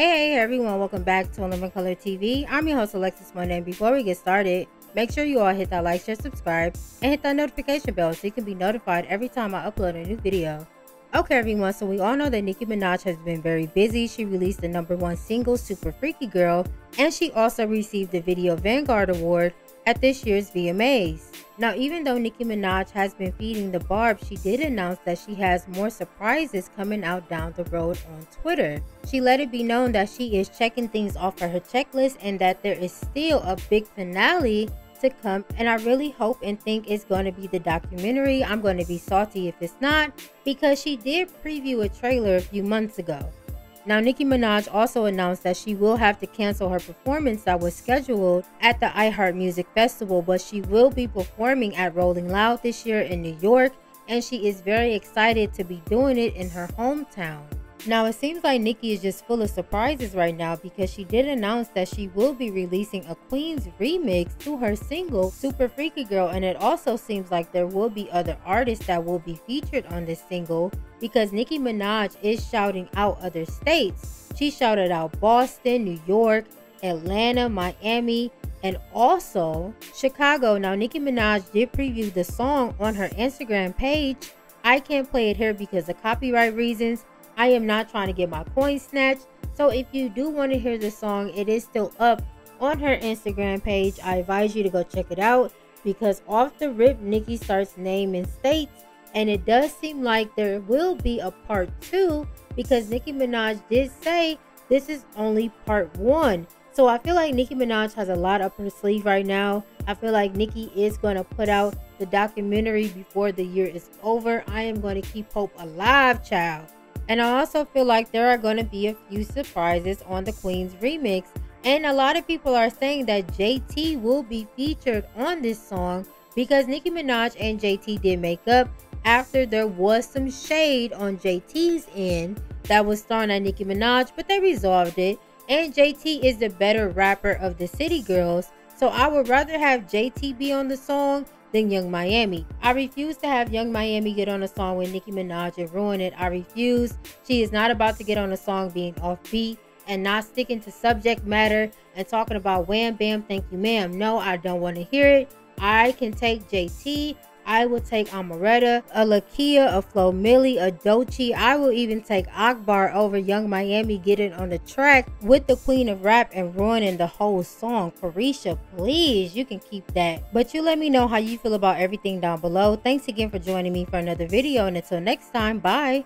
Hey, everyone, welcome back to Living Color TV. I'm your host Alexis Monday. And before we get started, make sure you all hit that like, share, subscribe, and hit that notification bell so you can be notified every time I upload a new video. Okay, everyone, so we all know that Nicki Minaj has been very busy. She released the number one single, Super Freaky Girl, and she also received the Video Vanguard Award at this year's VMAs. Now, even though Nicki Minaj has been feeding the barb, she did announce that she has more surprises coming out down the road on Twitter. She let it be known that she is checking things off of her checklist and that there is still a big finale to come and I really hope and think it's going to be the documentary. I'm going to be salty if it's not because she did preview a trailer a few months ago. Now, Nicki Minaj also announced that she will have to cancel her performance that was scheduled at the iHeart Music Festival, but she will be performing at Rolling Loud this year in New York, and she is very excited to be doing it in her hometown. Now, it seems like Nicki is just full of surprises right now because she did announce that she will be releasing a Queen's remix to her single Super Freaky Girl, and it also seems like there will be other artists that will be featured on this single because Nicki Minaj is shouting out other states. She shouted out Boston, New York, Atlanta, Miami, and also Chicago. Now, Nicki Minaj did preview the song on her Instagram page. I can't play it here because of copyright reasons I am not trying to get my coin snatched. So if you do want to hear the song, it is still up on her Instagram page. I advise you to go check it out because off the rip, Nicki starts naming states. And it does seem like there will be a part two because Nicki Minaj did say this is only part one. So I feel like Nicki Minaj has a lot up her sleeve right now. I feel like Nicki is going to put out the documentary before the year is over. I am going to keep hope alive, child. And I also feel like there are going to be a few surprises on the Queen's remix. And a lot of people are saying that JT will be featured on this song because Nicki Minaj and JT did make up after there was some shade on JT's end that was thrown at Nicki Minaj, but they resolved it. And JT is the better rapper of the City Girls, so I would rather have JT be on the song than Yung Miami. I refuse to have Yung Miami get on a song with Nicki Minaj and ruin it. I refuse. She is not about to get on a song being offbeat and not sticking to subject matter and talking about wham bam thank you ma'am. No, I don't want to hear it. I can take JT. I will take Amaretta, a Lakeyah, a Flo Milli, a Doechii. I will even take Akbar over Yung Miami getting on the track with the queen of rap and ruining the whole song. Caresha, please, you can keep that. But you let me know how you feel about everything down below. Thanks again for joining me for another video. And until next time, bye.